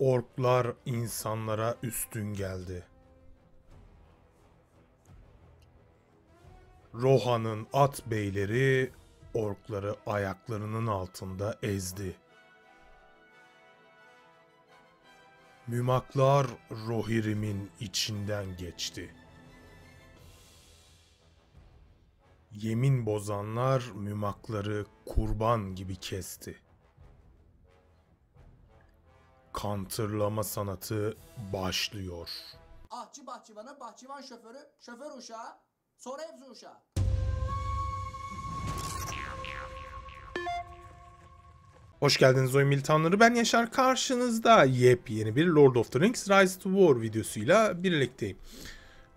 Orklar insanlara üstün geldi. Rohan'ın at beyleri orkları ayaklarının altında ezdi. Mümaklar Rohirrim'in içinden geçti. Yemin bozanlar mümakları kurban gibi kesti. Kantırlama sanatı başlıyor. Ahçı bahçıvanı, bahçıvan şoförü, şoför uşağı, sonra hepsi uşağı. Hoş geldiniz oyun militanları. Ben Yaşar. Karşınızda yepyeni bir Lord of the Rings Rise to War videosuyla birlikteyim.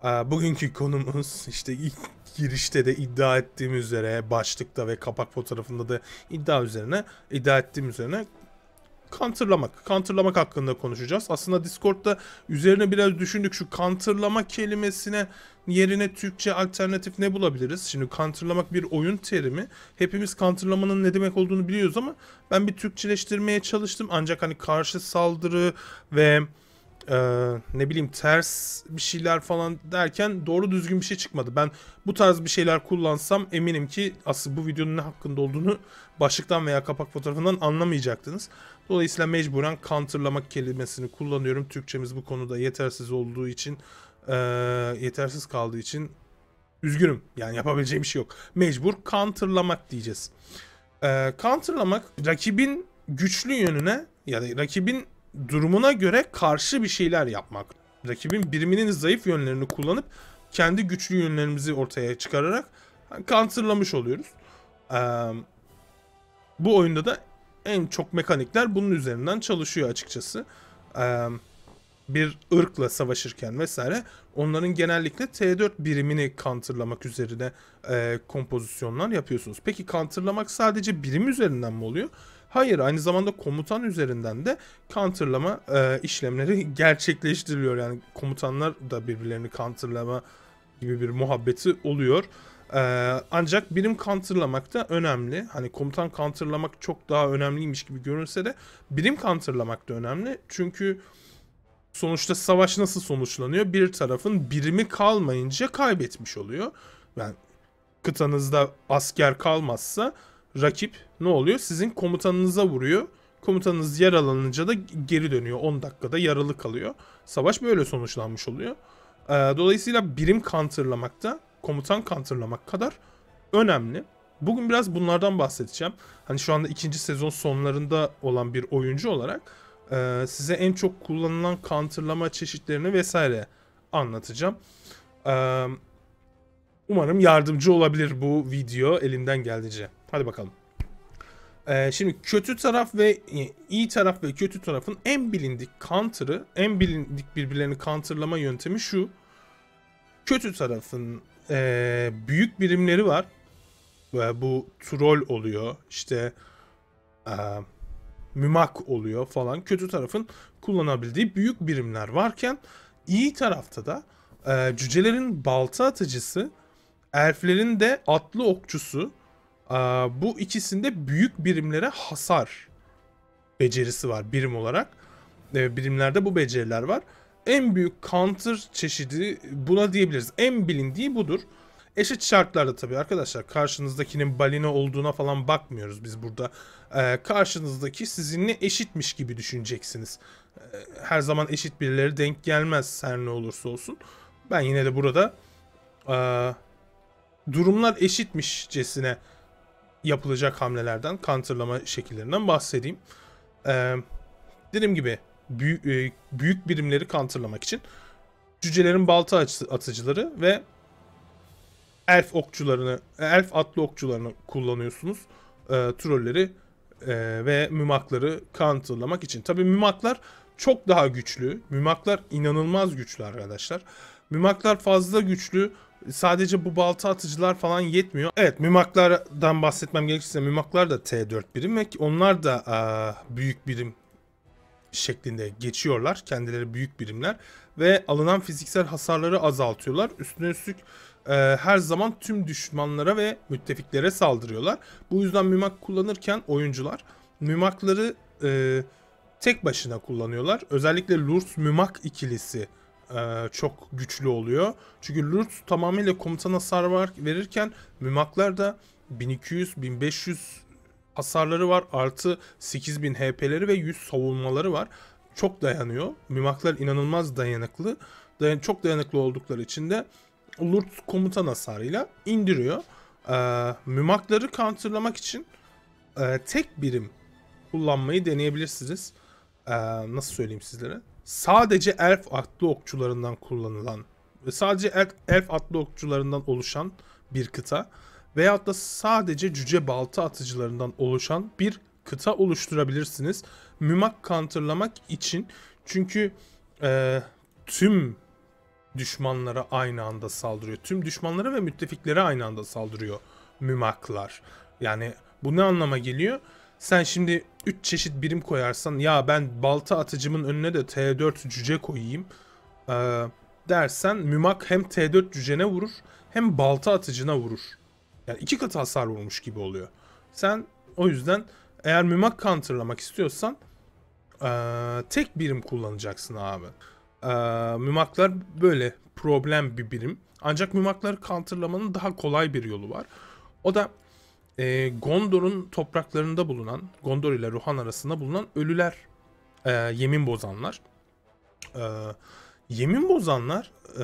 Ee, Bugünkü konumuz işte ilk girişte de iddia ettiğim üzere başlıkta ve kapak fotoğrafında da iddia üzerine iddia ettiğim üzerine counterlamak. Counterlamak hakkında konuşacağız. Aslında Discord'da üzerine biraz düşündük. Şu counterlama kelimesine yerine Türkçe alternatif ne bulabiliriz? Şimdi counterlamak bir oyun terimi. Hepimiz counterlamanın ne demek olduğunu biliyoruz ama ben bir Türkçeleştirmeye çalıştım. Ancak hani karşı saldırı ve e, ne bileyim ters bir şeyler falan derken doğru düzgün bir şey çıkmadı. Ben bu tarz bir şeyler kullansam eminim ki asıl bu videonun ne hakkında olduğunu başlıktan veya kapak fotoğrafından anlamayacaktınız. Dolayısıyla mecburen counterlamak kelimesini kullanıyorum. Türkçemiz bu konuda yetersiz olduğu için e, yetersiz kaldığı için üzgünüm. Yani yapabileceğim bir şey yok. Mecbur counterlamak diyeceğiz. E, counterlamak rakibin güçlü yönüne ya da rakibin durumuna göre karşı bir şeyler yapmak. Rakibin biriminin zayıf yönlerini kullanıp kendi güçlü yönlerimizi ortaya çıkararak counterlamış oluyoruz. Ee, bu oyunda da en çok mekanikler bunun üzerinden çalışıyor açıkçası. Ee, bir ırkla savaşırken vesaire onların genellikle T4 birimini counterlamak üzerine e, kompozisyonlar yapıyorsunuz. Peki counterlamak sadece birim üzerinden mi oluyor? Hayır aynı zamanda komutan üzerinden de counterlama e, işlemleri gerçekleştiriliyor. Yani komutanlar da birbirlerini counterlama gibi bir muhabbeti oluyor. Ee, ancak birim counterlamak da önemli. Hani komutan counterlamak çok daha önemliymiş gibi görünse de birim counterlamak da önemli. Çünkü sonuçta savaş nasıl sonuçlanıyor? Bir tarafın birimi kalmayınca kaybetmiş oluyor. Yani kıtanızda asker kalmazsa rakip ne oluyor? Sizin komutanınıza vuruyor. Komutanınız yaralanınca da geri dönüyor. 10 dakikada yaralı kalıyor. Savaş böyle sonuçlanmış oluyor. Ee, dolayısıyla birim counterlamakta komutan counterlamak kadar önemli. Bugün biraz bunlardan bahsedeceğim. Hani şu anda ikinci sezon sonlarında olan bir oyuncu olarak e, size en çok kullanılan counterlama çeşitlerini vesaire anlatacağım. E, umarım yardımcı olabilir bu video elimden geldiğince. Hadi bakalım. E, şimdi kötü taraf ve iyi taraf ve kötü tarafın en bilindik counter'ı, en bilindik birbirlerini counterlama yöntemi şu. Kötü tarafın e, büyük birimleri var. Ve bu troll oluyor. İşte e, mümak oluyor falan. Kötü tarafın kullanabildiği büyük birimler varken iyi tarafta da e, cücelerin balta atıcısı, elflerin de atlı okçusu e, bu ikisinde büyük birimlere hasar becerisi var birim olarak. E, birimlerde bu beceriler var en büyük counter çeşidi buna diyebiliriz. En bilindiği budur. Eşit şartlarda tabii arkadaşlar karşınızdakinin balina olduğuna falan bakmıyoruz biz burada. Ee, karşınızdaki sizinle eşitmiş gibi düşüneceksiniz. Ee, her zaman eşit birileri denk gelmez her ne olursa olsun. Ben yine de burada e, durumlar eşitmişcesine yapılacak hamlelerden, counterlama şekillerinden bahsedeyim. Ee, dediğim gibi büyük, e, büyük birimleri counterlamak için cücelerin balta atıcıları ve elf okçularını, elf atlı okçularını kullanıyorsunuz. E, trolleri e, ve mümakları counterlamak için. Tabii mümaklar çok daha güçlü. Mümaklar inanılmaz güçlü arkadaşlar. Mümaklar fazla güçlü. Sadece bu balta atıcılar falan yetmiyor. Evet mümaklardan bahsetmem gerekirse mümaklar da T4 birim ve onlar da aa, büyük birim şeklinde geçiyorlar. Kendileri büyük birimler ve alınan fiziksel hasarları azaltıyorlar. Üstüne üstlük e, her zaman tüm düşmanlara ve müttefiklere saldırıyorlar. Bu yüzden mümak kullanırken oyuncular mümakları e, tek başına kullanıyorlar. Özellikle Lurs Mümak ikilisi e, çok güçlü oluyor. Çünkü Lurs tamamıyla komutan hasar var, verirken Mümaklar da 1200-1500 hasarları var. Artı 8000 HP'leri ve 100 savunmaları var. Çok dayanıyor. Mümaklar inanılmaz dayanıklı. Dayan çok dayanıklı oldukları için de Lurs komutan hasarıyla indiriyor. Ee, mümakları counterlamak için e, tek birim kullanmayı deneyebilirsiniz. Ee, nasıl söyleyeyim sizlere? Sadece elf atlı okçularından kullanılan ve sadece elf, atlı okçularından oluşan bir kıta veyahut da sadece cüce balta atıcılarından oluşan bir kıta oluşturabilirsiniz. Mümak counterlamak için çünkü e, tüm düşmanlara aynı anda saldırıyor. Tüm düşmanlara ve müttefiklere aynı anda saldırıyor mümaklar. Yani bu ne anlama geliyor? Sen şimdi 3 çeşit birim koyarsan ya ben balta atıcımın önüne de T4 cüce koyayım e, dersen mümak hem T4 cücene vurur hem balta atıcına vurur. Yani iki katı hasar vurmuş gibi oluyor. Sen o yüzden eğer mümak counterlamak istiyorsan e, tek birim kullanacaksın abi. E, mümaklar böyle problem bir birim. Ancak mümakları counterlamanın daha kolay bir yolu var. O da e, Gondor'un topraklarında bulunan, Gondor ile Rohan arasında bulunan ölüler, e, yemin bozanlar. E, yemin bozanlar e,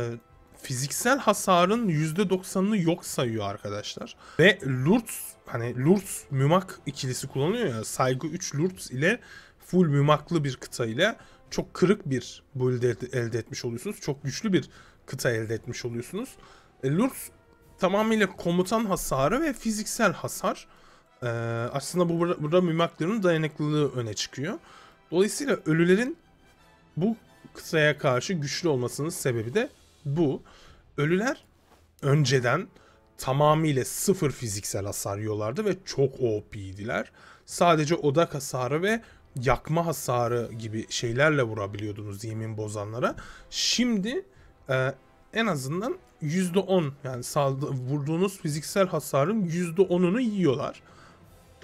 fiziksel hasarın %90'ını yok sayıyor arkadaşlar. Ve Lurtz, hani Lurtz mümak ikilisi kullanıyor ya, saygı 3 Lurtz ile full mümaklı bir kıta ile çok kırık bir build elde etmiş oluyorsunuz. Çok güçlü bir kıta elde etmiş oluyorsunuz. E, Lurtz tamamıyla komutan hasarı ve fiziksel hasar. Ee, aslında bu burada, burada mümakların dayanıklılığı öne çıkıyor. Dolayısıyla ölülerin bu kıtaya karşı güçlü olmasının sebebi de bu. Ölüler önceden tamamıyla sıfır fiziksel hasar yiyorlardı ve çok OP'diler. Sadece odak hasarı ve yakma hasarı gibi şeylerle vurabiliyordunuz yemin bozanlara. Şimdi e, en azından %10 yani saldı, vurduğunuz fiziksel hasarın %10'unu yiyorlar.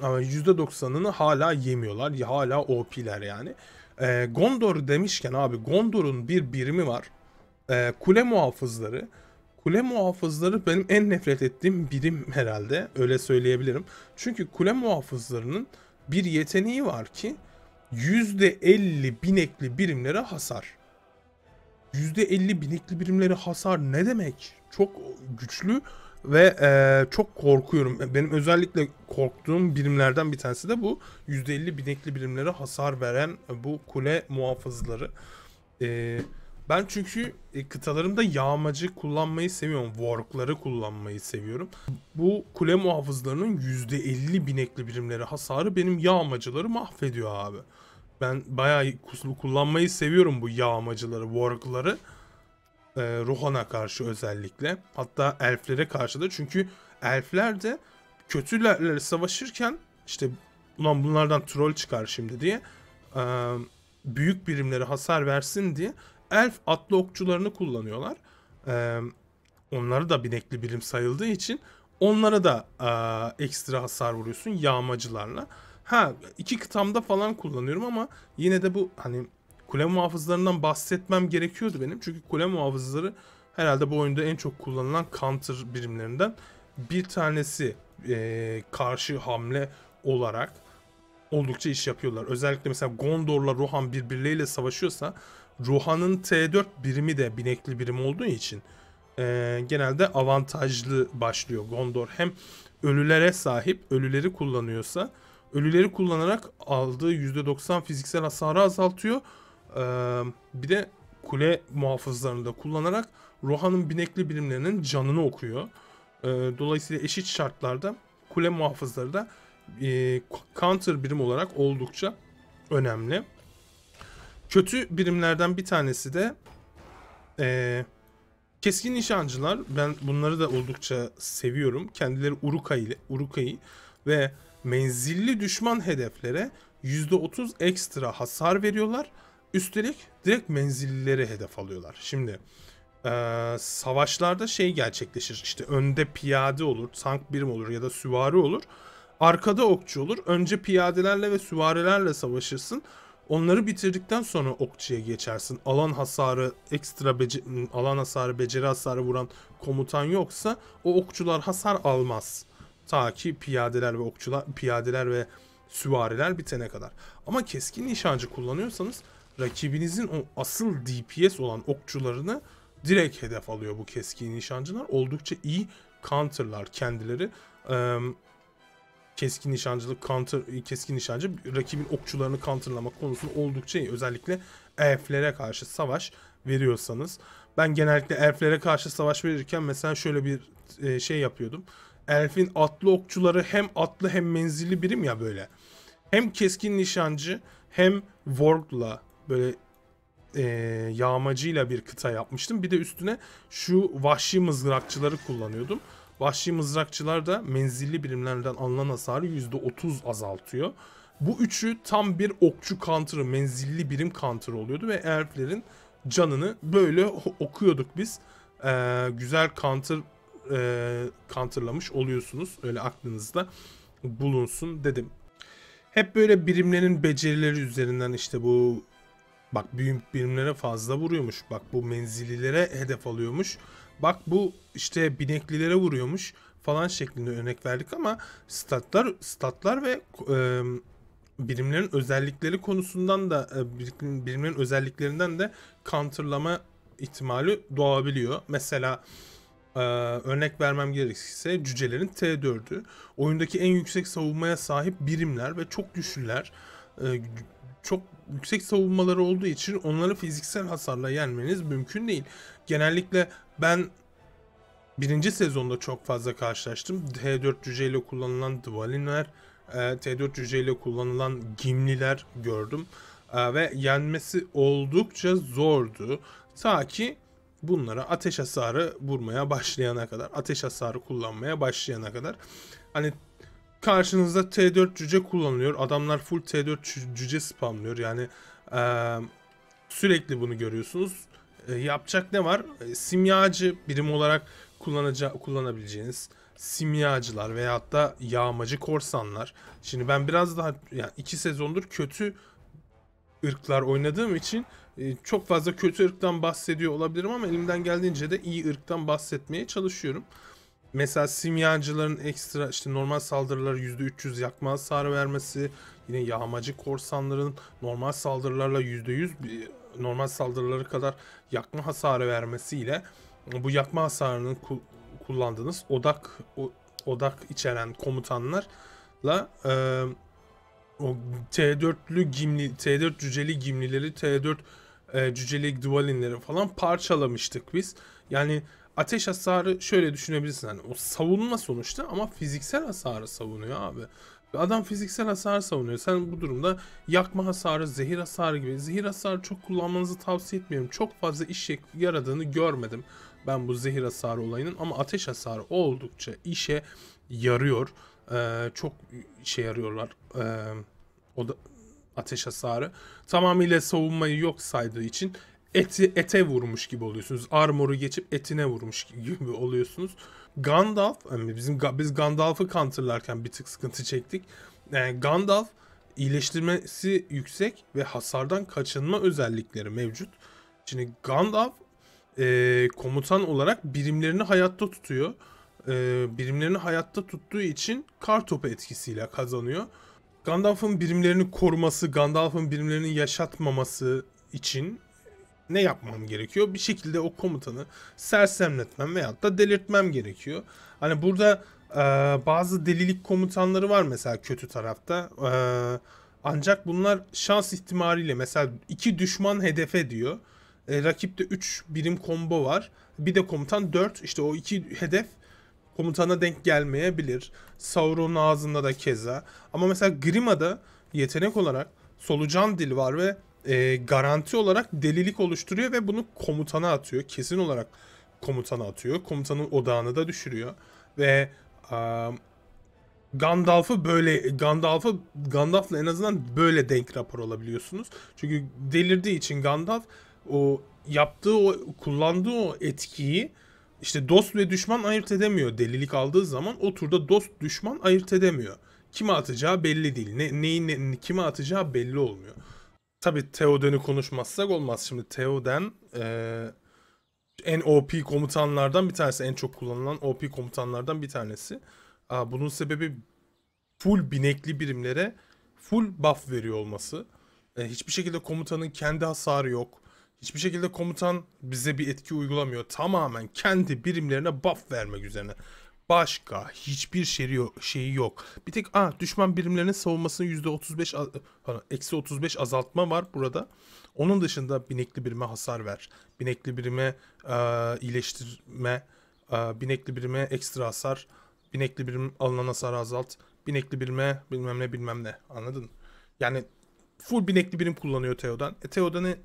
Ama %90'ını hala yemiyorlar. Ya hala OP'ler yani. E, Gondor demişken abi Gondor'un bir birimi var. E, kule muhafızları. Kule muhafızları benim en nefret ettiğim birim herhalde. Öyle söyleyebilirim. Çünkü kule muhafızlarının bir yeteneği var ki %50 binekli birimlere hasar. %50 binekli birimleri hasar ne demek? Çok güçlü ve e, çok korkuyorum. Benim özellikle korktuğum birimlerden bir tanesi de bu. %50 binekli birimlere hasar veren bu kule muhafızları. E, ben çünkü e, kıtalarımda yağmacı kullanmayı seviyorum. Warg'ları kullanmayı seviyorum. Bu kule muhafızlarının %50 binekli birimleri hasarı benim yağmacıları mahvediyor abi. Ben bayağı kullanmayı seviyorum bu yağmacıları, warg'ları. Ee, Rohan'a karşı özellikle. Hatta elflere karşı da. Çünkü elfler de kötülerle savaşırken işte ulan bunlardan troll çıkar şimdi diye e, büyük birimlere hasar versin diye elf atlı okçularını kullanıyorlar. E, onları da binekli birim sayıldığı için onlara da e, ekstra hasar vuruyorsun yağmacılarla. Ha iki kıtamda falan kullanıyorum ama yine de bu hani kule muhafızlarından bahsetmem gerekiyordu benim. Çünkü kule muhafızları herhalde bu oyunda en çok kullanılan counter birimlerinden bir tanesi e, karşı hamle olarak oldukça iş yapıyorlar. Özellikle mesela Gondor'la Rohan birbirleriyle savaşıyorsa Rohan'ın T4 birimi de binekli birim olduğu için e, genelde avantajlı başlıyor Gondor. Hem ölülere sahip, ölüleri kullanıyorsa ölüleri kullanarak aldığı %90 fiziksel hasarı azaltıyor. Bir de kule muhafızlarını da kullanarak Rohan'ın binekli birimlerinin canını okuyor. Dolayısıyla eşit şartlarda kule muhafızları da counter birim olarak oldukça önemli. Kötü birimlerden bir tanesi de keskin nişancılar. Ben bunları da oldukça seviyorum. Kendileri Urukay, Urukay'ı ve menzilli düşman hedeflere %30 ekstra hasar veriyorlar. Üstelik direkt menzillileri hedef alıyorlar. Şimdi e, savaşlarda şey gerçekleşir. İşte önde piyade olur, tank birim olur ya da süvari olur. Arkada okçu olur. Önce piyadelerle ve süvarilerle savaşırsın. Onları bitirdikten sonra okçuya geçersin. Alan hasarı, ekstra bece- alan hasarı, beceri hasarı vuran komutan yoksa o okçular hasar almaz. Ta ki piyadeler ve okçular, piyadeler ve süvariler bitene kadar. Ama keskin nişancı kullanıyorsanız rakibinizin o asıl DPS olan okçularını direkt hedef alıyor bu keskin nişancılar. Oldukça iyi counterlar kendileri. Eee, keskin nişancılık counter keskin nişancı rakibin okçularını counterlamak konusunda oldukça iyi. Özellikle elflere karşı savaş veriyorsanız. Ben genellikle elflere karşı savaş verirken mesela şöyle bir şey yapıyordum. Elfin atlı okçuları hem atlı hem menzilli birim ya böyle. Hem keskin nişancı hem Warg'la böyle e, yağmacıyla bir kıta yapmıştım. Bir de üstüne şu vahşi mızrakçıları kullanıyordum. Vahşi mızrakçılar da menzilli birimlerden alınan hasarı %30 azaltıyor. Bu üçü tam bir okçu counter'ı, menzilli birim counter'ı oluyordu ve elflerin canını böyle okuyorduk biz. Ee, güzel counter e, counterlamış oluyorsunuz. Öyle aklınızda bulunsun dedim. Hep böyle birimlerin becerileri üzerinden işte bu Bak büyük birimlere fazla vuruyormuş. Bak bu menzillilere hedef alıyormuş. Bak bu işte bineklilere vuruyormuş falan şeklinde örnek verdik ama statlar statlar ve e, birimlerin özellikleri konusundan da e, birim- birimlerin özelliklerinden de counterlama ihtimali doğabiliyor. Mesela e, örnek vermem gerekirse cücelerin T4'ü oyundaki en yüksek savunmaya sahip birimler ve çok güçlüler. E, çok yüksek savunmaları olduğu için onları fiziksel hasarla yenmeniz mümkün değil. Genellikle ben birinci sezonda çok fazla karşılaştım. T4 cüceyle kullanılan Dvalinler, e, T4 cüceyle kullanılan Gimliler gördüm. E, Ve yenmesi oldukça zordu. Ta ki bunlara ateş hasarı vurmaya başlayana kadar, ateş hasarı kullanmaya başlayana kadar. Hani karşınızda T4 cüce kullanılıyor. Adamlar full T4 cü- cüce spamlıyor. Yani eee, sürekli bunu görüyorsunuz. E, yapacak ne var? E, simyacı birim olarak kullanabileceğiniz simyacılar veyahut da yağmacı korsanlar. Şimdi ben biraz daha yani iki sezondur kötü ırklar oynadığım için e, çok fazla kötü ırktan bahsediyor olabilirim ama elimden geldiğince de iyi ırktan bahsetmeye çalışıyorum. Mesela simyacıların ekstra işte normal saldırılara %300 yakma hasarı vermesi, yine yağmacı korsanların normal saldırılarla %100 bir- normal saldırıları kadar yakma hasarı vermesiyle bu yakma hasarını ku- kullandığınız odak o- odak içeren komutanlarla e, o T4'lü gimli T4 cüceli gimlileri T4 e, cüceli duvalinleri falan parçalamıştık biz. Yani ateş hasarı şöyle düşünebilirsin hani o savunma sonuçta ama fiziksel hasarı savunuyor abi. Adam fiziksel hasar savunuyor. Sen bu durumda yakma hasarı, zehir hasarı gibi. Zehir hasarı çok kullanmanızı tavsiye etmiyorum. Çok fazla iş yaradığını görmedim ben bu zehir hasarı olayının ama ateş hasarı oldukça işe yarıyor. Ee, çok işe yarıyorlar. Ee, o da ateş hasarı. Tamamıyla savunmayı yok saydığı için eti, ete vurmuş gibi oluyorsunuz. Armor'u geçip etine vurmuş gibi oluyorsunuz. Gandalf, yani bizim biz Gandalf'ı counterlarken bir tık sıkıntı çektik. Yani Gandalf iyileştirmesi yüksek ve hasardan kaçınma özellikleri mevcut. Şimdi Gandalf e, komutan olarak birimlerini hayatta tutuyor. E, birimlerini hayatta tuttuğu için kar topu etkisiyle kazanıyor. Gandalf'ın birimlerini koruması, Gandalf'ın birimlerini yaşatmaması için ne yapmam gerekiyor? Bir şekilde o komutanı sersemletmem veyahut da delirtmem gerekiyor. Hani burada e, bazı delilik komutanları var mesela kötü tarafta. E, ancak bunlar şans ihtimaliyle mesela iki düşman hedefe diyor. E, rakipte 3 birim combo var. Bir de komutan 4. İşte o iki hedef komutana denk gelmeyebilir. Sauron'un ağzında da keza. Ama mesela Grima'da yetenek olarak solucan dil var ve e, garanti olarak delilik oluşturuyor ve bunu komutana atıyor. Kesin olarak komutana atıyor. Komutanın odağını da düşürüyor. Ve a, Gandalf'ı böyle Gandalf'ı Gandalf'la en azından böyle denk rapor alabiliyorsunuz. Çünkü delirdiği için Gandalf o yaptığı o kullandığı o etkiyi işte dost ve düşman ayırt edemiyor. Delilik aldığı zaman o turda dost düşman ayırt edemiyor. Kime atacağı belli değil. Ne, neyin ne, kime atacağı belli olmuyor. Tabii Theoden'i konuşmazsak olmaz. Şimdi Theoden eee, en OP komutanlardan bir tanesi. En çok kullanılan OP komutanlardan bir tanesi. Aa, bunun sebebi full binekli birimlere full buff veriyor olması. E, hiçbir şekilde komutanın kendi hasarı yok. Hiçbir şekilde komutan bize bir etki uygulamıyor. Tamamen kendi birimlerine buff vermek üzerine. Başka hiçbir şeyi yok. Şeyi yok. Bir tek aa, düşman birimlerinin savunmasını %35 az- pardon, eksi 35 azaltma var burada. Onun dışında binekli birime hasar ver. Binekli birime e, iyileştirme. e, binekli birime ekstra hasar. Binekli birim alınan hasarı azalt. Binekli birime bilmem ne bilmem ne. Anladın? Yani full binekli birim kullanıyor Theoden. E, Theoden'i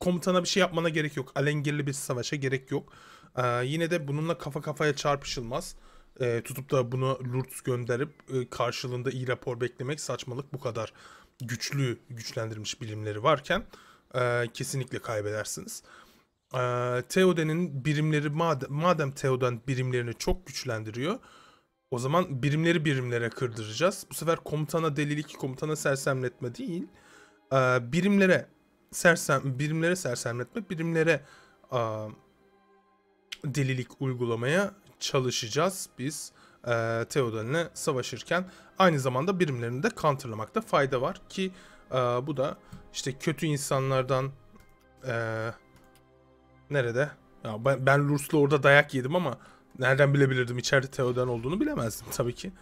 komutana bir şey yapmana gerek yok. Alengirli bir savaşa gerek yok. Ee, yine de bununla kafa kafaya çarpışılmaz. Ee, tutup da bunu Lurtz gönderip e, karşılığında iyi rapor beklemek saçmalık. Bu kadar güçlü güçlendirilmiş bilimleri varken e, kesinlikle kaybedersiniz. Ee, Theoden'in birimleri madem, madem Theoden birimlerini çok güçlendiriyor o zaman birimleri birimlere kırdıracağız. Bu sefer komutana delilik, komutana sersemletme değil. e, birimlere sersem birimlere sersemletme, birimlere aa, delilik uygulamaya çalışacağız biz e, Theoden'le savaşırken. Aynı zamanda birimlerini de counterlamakta fayda var ki e, bu da işte kötü insanlardan e, nerede? Ya ben, ben Lurs'la orada dayak yedim ama nereden bilebilirdim içeride Theoden olduğunu bilemezdim tabii ki.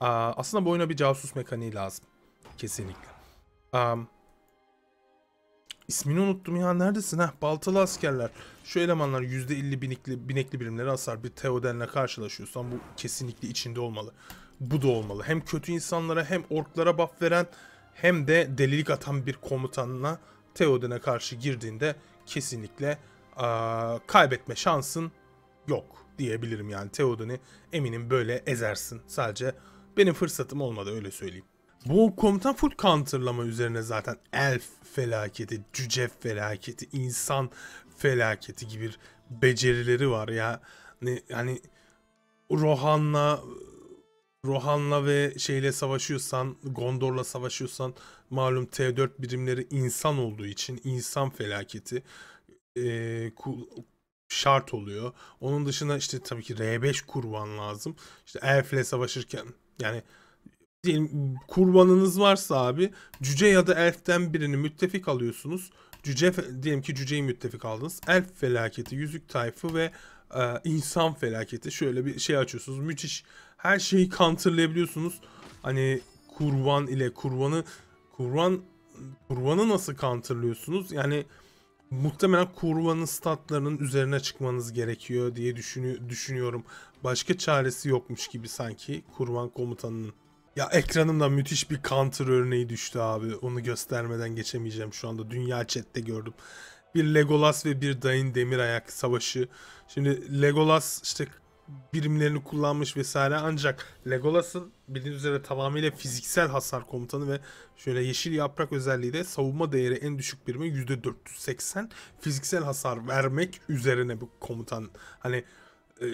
Aa, aslında bu oyuna bir casus mekaniği lazım. Kesinlikle. Am, İsmini unuttum ya. Neredesin ha? Baltalı askerler. Şu elemanlar %50 binekli, binekli birimleri hasar. Bir Theoden'le karşılaşıyorsan bu kesinlikle içinde olmalı. Bu da olmalı. Hem kötü insanlara hem orklara buff veren hem de delilik atan bir komutanla Theoden'e karşı girdiğinde kesinlikle aa, kaybetme şansın yok diyebilirim yani. Theoden'i eminim böyle ezersin. Sadece benim fırsatım olmadı öyle söyleyeyim. Bu komutan full counterlama üzerine zaten elf felaketi, cüce felaketi, insan felaketi gibi becerileri var ya. Ne, yani Rohan'la Rohan'la ve şeyle savaşıyorsan, Gondor'la savaşıyorsan malum T4 birimleri insan olduğu için insan felaketi e, şart oluyor. Onun dışında işte tabii ki R5 kurban lazım. İşte elfle savaşırken yani diyelim kurbanınız varsa abi cüce ya da elften birini müttefik alıyorsunuz. Cüce diyelim ki cüceyi müttefik aldınız. Elf felaketi, yüzük tayfı ve e, insan felaketi. Şöyle bir şey açıyorsunuz. Müthiş. Her şeyi counterlayabiliyorsunuz. Hani kurban ile kurbanı kurban kurbanı nasıl counterlıyorsunuz? Yani muhtemelen kurbanın statlarının üzerine çıkmanız gerekiyor diye düşünü- düşünüyorum. Başka çaresi yokmuş gibi sanki kurban komutanının. Ya ekranımda müthiş bir counter örneği düştü abi. Onu göstermeden geçemeyeceğim şu anda. Dünya chatte gördüm. Bir Legolas ve bir Dain Demirayak savaşı. Şimdi Legolas işte birimlerini kullanmış vesaire ancak Legolas'ın bildiğiniz üzere tamamıyla fiziksel hasar komutanı ve şöyle yeşil yaprak özelliği de savunma değeri en düşük birimi %480 fiziksel hasar vermek üzerine bu komutan. Hani e,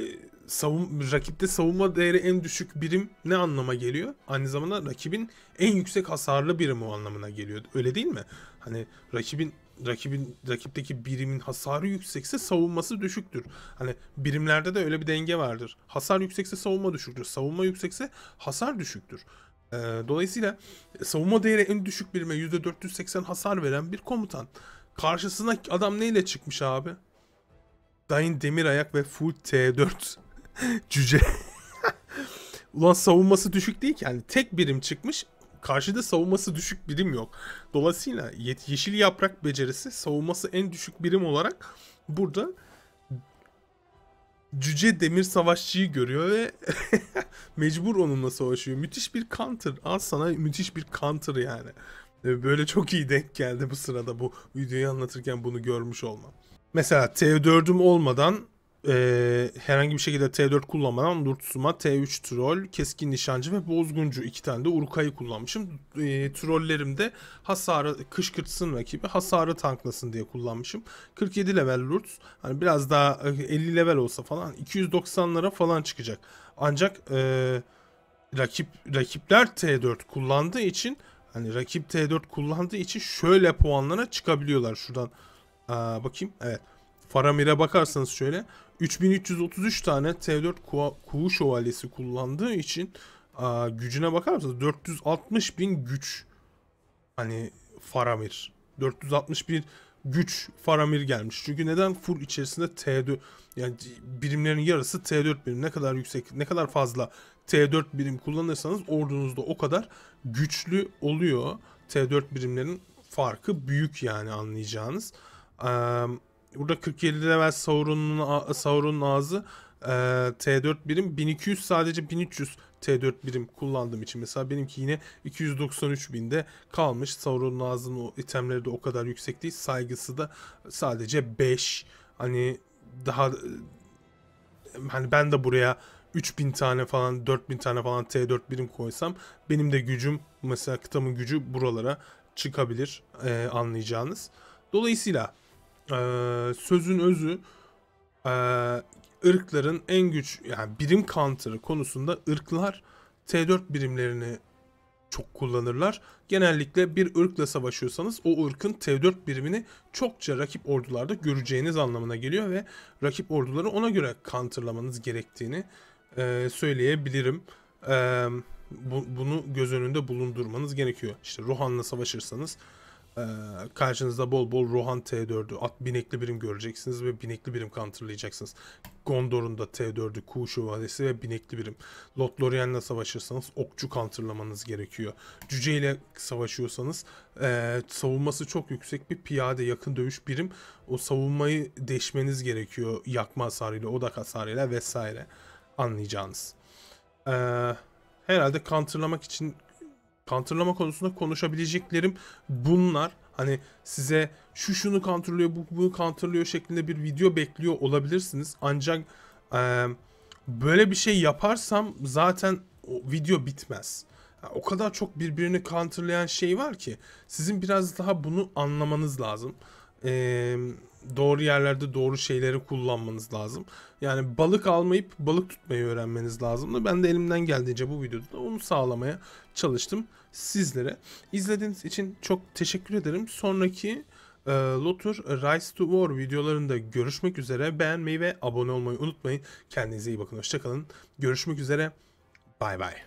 savun rakipte savunma değeri en düşük birim ne anlama geliyor? Aynı zamanda rakibin en yüksek hasarlı birimi o anlamına geliyor. Öyle değil mi? Hani rakibin rakibin rakipteki birimin hasarı yüksekse savunması düşüktür. Hani birimlerde de öyle bir denge vardır. Hasar yüksekse savunma düşüktür. Savunma yüksekse hasar düşüktür. Ee, dolayısıyla savunma değeri en düşük birime %480 hasar veren bir komutan. Karşısına adam neyle çıkmış abi? Dain Demirayak ve Full T4 cüce. Ulan savunması düşük değil ki. Yani tek birim çıkmış. Karşıda savunması düşük birim yok. Dolayısıyla ye- yeşil yaprak becerisi savunması en düşük birim olarak burada cüce demir savaşçıyı görüyor ve mecbur onunla savaşıyor. Müthiş bir counter. Al sana müthiş bir counter yani. Böyle çok iyi denk geldi bu sırada bu videoyu anlatırken bunu görmüş olmam. Mesela T4'üm olmadan e, herhangi bir şekilde T4 kullanmadan Lurtsuma, T3 troll, keskin nişancı ve bozguncu iki tane de Urukay'ı kullanmışım. E, trollerimde hasarı kışkırtsın rakibi, hasarı tanklasın diye kullanmışım. 47 level Lurtz. Hani biraz daha e, 50 level olsa falan 290'lara falan çıkacak. Ancak e, rakip rakipler T4 kullandığı için Hani rakip T4 kullandığı için şöyle puanlara çıkabiliyorlar. Şuradan aa, bakayım. Evet. Faramir'e bakarsanız şöyle 3333 tane T4 kuğu, kuğu şövalyesi kullandığı için aa, gücüne bakar mısınız? 460 bin güç. Hani Faramir. 461 güç Faramir gelmiş. Çünkü neden full içerisinde T4 yani birimlerin yarısı T4 birim ne kadar yüksek ne kadar fazla T4 birim kullanırsanız ordunuzda o kadar güçlü oluyor. T4 birimlerin farkı büyük yani anlayacağınız. Burada 47 level Sauron'un Sauron'un ağzı e, T4 birim 1200 sadece 1300 T4 birim kullandığım için mesela benimki yine 293 binde kalmış. Sauron'un ağzının itemleri de o kadar yüksek değil. Saygısı da sadece 5. Hani daha hani ben de buraya 3000 tane falan 4000 tane falan T4 birim koysam benim de gücüm mesela kıtamın gücü buralara çıkabilir e, anlayacağınız. Dolayısıyla e, sözün özü e, ırkların en güç yani birim counter'ı konusunda ırklar T4 birimlerini çok kullanırlar. Genellikle bir ırkla savaşıyorsanız o ırkın T4 birimini çokça rakip ordularda göreceğiniz anlamına geliyor ve rakip orduları ona göre counterlamanız gerektiğini e, söyleyebilirim. E, bu, bunu göz önünde bulundurmanız gerekiyor. İşte Rohan'la savaşırsanız e, karşınızda bol bol Rohan T4'ü, at binekli birim göreceksiniz ve binekli birim counterlayacaksınız. Gondor'un da T4'ü, Kuğu Şövalyesi ve binekli birim. Lothlorien'le savaşırsanız okçu counterlamanız gerekiyor. Cüce ile savaşıyorsanız e, savunması çok yüksek bir piyade yakın dövüş birim. O savunmayı deşmeniz gerekiyor yakma hasarıyla, odak hasarıyla vesaire anlayacağınız. Ee, herhalde counterlamak için counterlama konusunda konuşabileceklerim bunlar. Hani size şu şunu counterlıyor, bu bunu counterlıyor şeklinde bir video bekliyor olabilirsiniz. Ancak e, böyle bir şey yaparsam zaten o video bitmez. O kadar çok birbirini counterlayan şey var ki sizin biraz daha bunu anlamanız lazım. Eee doğru yerlerde doğru şeyleri kullanmanız lazım. Yani balık almayıp balık tutmayı öğrenmeniz lazım. Ben de elimden geldiğince bu videoda onu sağlamaya çalıştım sizlere. İzlediğiniz için çok teşekkür ederim. Sonraki e, Lotur Rise to War videolarında görüşmek üzere. Beğenmeyi ve abone olmayı unutmayın. Kendinize iyi bakın. Hoşçakalın. Görüşmek üzere. Bay bay.